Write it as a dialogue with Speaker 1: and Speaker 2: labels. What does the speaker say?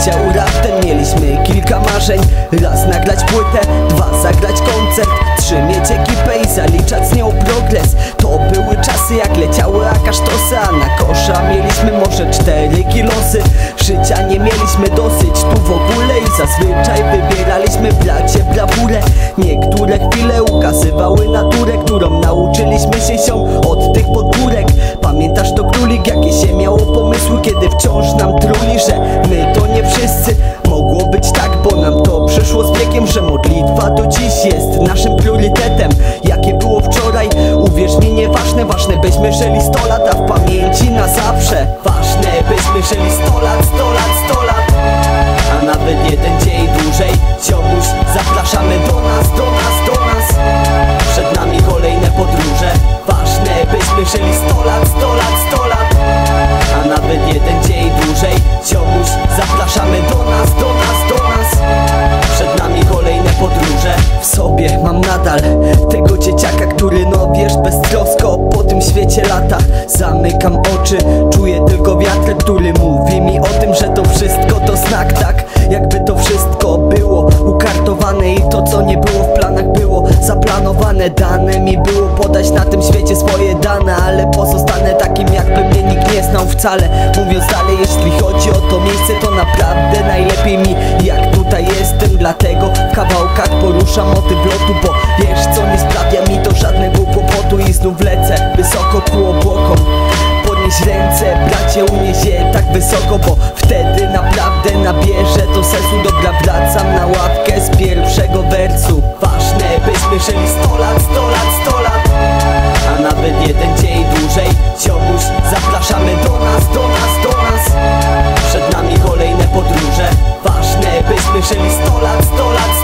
Speaker 1: życia urazem Mieliśmy kilka marzeń. Raz nagrać płytę, dwa zagrać koncert. Trzy mieć ekipę i zaliczać z nią progres. To były czasy jak leciały akasztosy A na kosza mieliśmy może cztery kilosy. Życia nie mieliśmy dosyć tu w ogóle I zazwyczaj wybieraliśmy Żyli 100 lat, 100 lat, 100 lat. A nawet jeden dzień dłużej Ciomuś, zapraszamy do nas, do nas, do nas. Przed nami kolejne podróże Ważne byśmy żyli 100 lat, 100 lat, 100 lat. A nawet jeden dzień dłużej Ciomuś, zapraszamy do nas, do nas, do nas. Przed nami kolejne podróże W sobie mam nadal tego dzieciaka, który no wiesz beztrosko Po tym świecie lata. Zamykam oczy, co nie było w planach było zaplanowane Dane. Mi było podać na tym świecie swoje dane Ale pozostanę takim jakby mnie nikt nie znał wcale. Mówiąc dalej, jeśli chodzi o to miejsce to naprawdę najlepiej mi Jak tutaj jestem, dlatego w kawałkach poruszam motyw lotu Bo wiesz co, nie sprawia mi to żadnego kłopotu I znów lecę wysoko ku obłokom. Podnieś ręce, bracie unieś je tak wysoko Bo wtedy Zapraszamy do nas, do nas, do nas. Przed nami kolejne podróże Ważne byśmy żyli 100 lat, 100 lat, 100